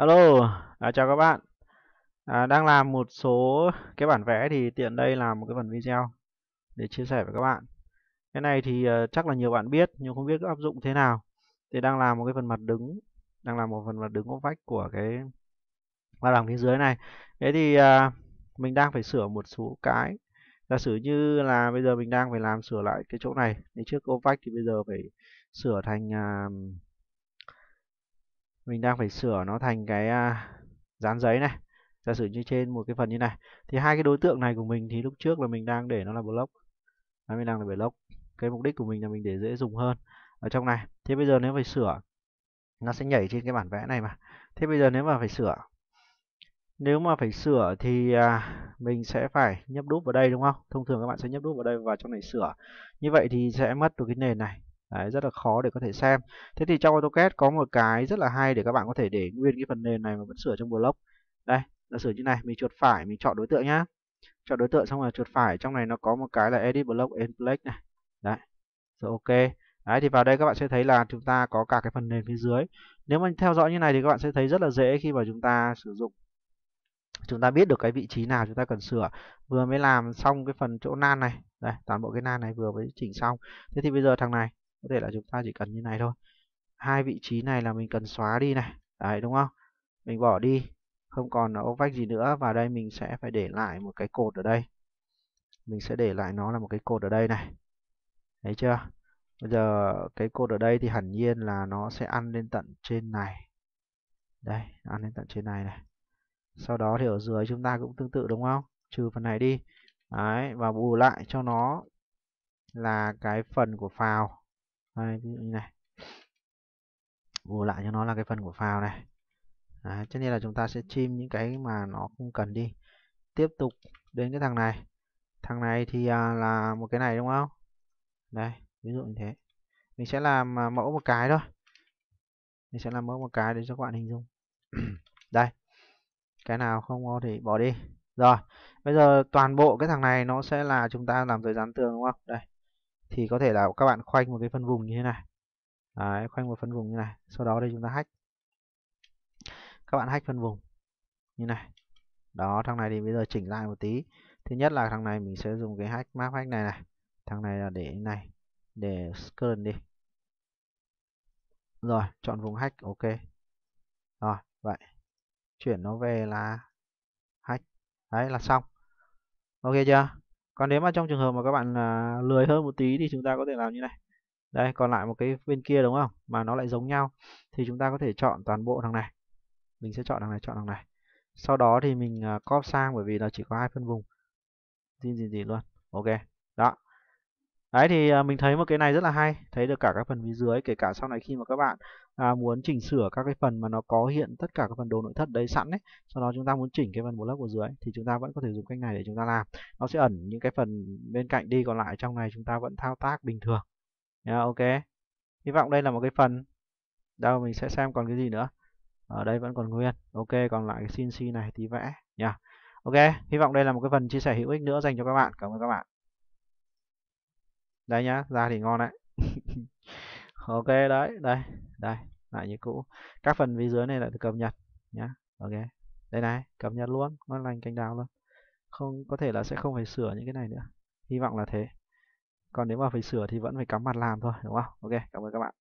Alo, à, chào các bạn. À, đang làm một số cái bản vẽ thì tiện đây làm một cái phần video để chia sẻ với các bạn. Cái này thì uh, chắc là nhiều bạn biết nhưng không biết áp dụng thế nào. Thì đang làm một cái phần mặt đứng, đang làm một phần mặt đứng góc vách của cái mặt đằng phía dưới này. Thế thì uh, mình đang phải sửa một số cái. Giả sử như là bây giờ mình đang phải làm sửa lại cái chỗ này. Thì trước góc vách thì bây giờ phải sửa thành uh, mình đang phải sửa nó thành cái à, dán giấy này. Giả sử như trên một cái phần như này. Thì hai cái đối tượng này của mình thì lúc trước là mình đang để nó là block. Nó mình đang là block. Cái mục đích của mình là mình để dễ dùng hơn ở trong này. Thế bây giờ nếu phải sửa nó sẽ nhảy trên cái bản vẽ này mà. Thế bây giờ nếu mà phải sửa nếu mà phải sửa thì à, mình sẽ phải nhấp đúp vào đây đúng không? Thông thường các bạn sẽ nhấp đúp vào đây và trong này sửa. Như vậy thì sẽ mất được cái nền này. Đấy, rất là khó để có thể xem. Thế thì trong AutoCAD có một cái rất là hay để các bạn có thể để nguyên cái phần nền này mà vẫn sửa trong block. Đây, giả sử như này, mình chuột phải, mình chọn đối tượng nhá. Chọn đối tượng xong rồi chuột phải, trong này nó có một cái là Edit Block and Plate này. Đấy. Rồi ok. Đấy thì vào đây các bạn sẽ thấy là chúng ta có cả cái phần nền phía dưới. Nếu mà theo dõi như này thì các bạn sẽ thấy rất là dễ khi mà chúng ta sử dụng chúng ta biết được cái vị trí nào chúng ta cần sửa vừa mới làm xong cái phần chỗ nan này đây toàn bộ cái nan này vừa mới chỉnh xong thế thì bây giờ thằng này có thể là chúng ta chỉ cần như này thôi. Hai vị trí này là mình cần xóa đi này. Đấy, đúng không? Mình bỏ đi. Không còn ô vách gì nữa. Và đây mình sẽ phải để lại một cái cột ở đây. Mình sẽ để lại nó là một cái cột ở đây này. Thấy chưa? Bây giờ cái cột ở đây thì hẳn nhiên là nó sẽ ăn lên tận trên này. Đây, ăn lên tận trên này này. Sau đó thì ở dưới chúng ta cũng tương tự, đúng không? Trừ phần này đi. Đấy, và bù lại cho nó là cái phần của phào file ví dụ như này. Bù lại cho nó là cái phần của phào này. Đấy, cho nên là chúng ta sẽ chim những cái mà nó không cần đi. Tiếp tục đến cái thằng này. Thằng này thì à, là một cái này đúng không? Đây ví dụ như thế. Mình sẽ làm à, mẫu một cái thôi. Mình sẽ làm mẫu một cái để cho các bạn hình dung. Đây. Cái nào không có thì bỏ đi. Rồi. Bây giờ toàn bộ cái thằng này nó sẽ là chúng ta làm thời gian tường đúng không? Đây thì có thể là các bạn khoanh một cái phân vùng như thế này. Đấy, khoanh một phân vùng như này sau đó đây chúng ta hack. Các bạn hack phân vùng như này. Đó thằng này thì bây giờ chỉnh lại một tí. Thứ nhất là thằng này mình sẽ dùng cái hack map hack này này. Thằng này là để này để current đi. Rồi chọn vùng hack ok. Rồi vậy. Chuyển nó về là hack. Đấy là xong. Ok chưa? Còn nếu mà trong trường hợp mà các bạn à, lười hơn một tí thì chúng ta có thể làm như này. Đây còn lại một cái bên kia đúng không? Mà nó lại giống nhau. Thì chúng ta có thể chọn toàn bộ thằng này. Mình sẽ chọn thằng này chọn thằng này. Sau đó thì mình uh, copy sang bởi vì nó chỉ có hai phân vùng. Gì gì gì luôn. Ok. Đó đấy thì à, mình thấy một cái này rất là hay thấy được cả các phần phía dưới kể cả sau này khi mà các bạn à, muốn chỉnh sửa các cái phần mà nó có hiện tất cả các phần đồ nội thất đấy sẵn đấy sau đó chúng ta muốn chỉnh cái phần bột lớp của dưới thì chúng ta vẫn có thể dùng cách này để chúng ta làm. Nó sẽ ẩn những cái phần bên cạnh đi còn lại trong này chúng ta vẫn thao tác bình thường. Yeah, ok. Hy vọng đây là một cái phần. Đâu mình sẽ xem còn cái gì nữa. Ở đây vẫn còn nguyên. Ok còn lại cái CNC này tí vẽ. Nha yeah. ok hy vọng đây là một cái phần chia sẻ hữu ích nữa dành cho các bạn. Cảm ơn các bạn đây nhá ra thì ngon đấy. Ok, đấy, đây đây, lại như cũ. Các phần phía dưới này lại được cập nhật nhá. Ok, đây này, cập nhật luôn, ngon lành canh đào luôn. Không, có thể là sẽ không phải sửa những cái này nữa. Hy vọng là thế. Còn nếu mà phải sửa thì vẫn phải cắm mặt làm thôi, đúng không? Ok, cảm ơn các bạn.